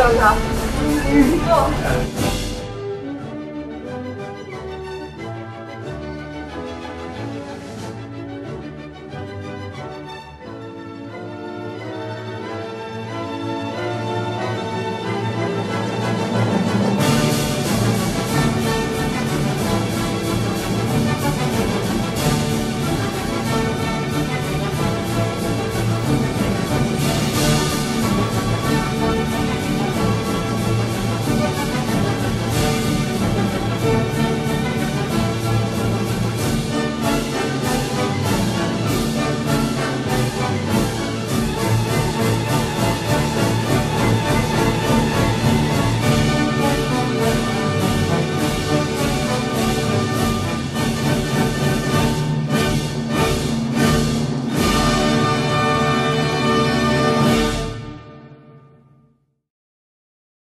叫啥李宇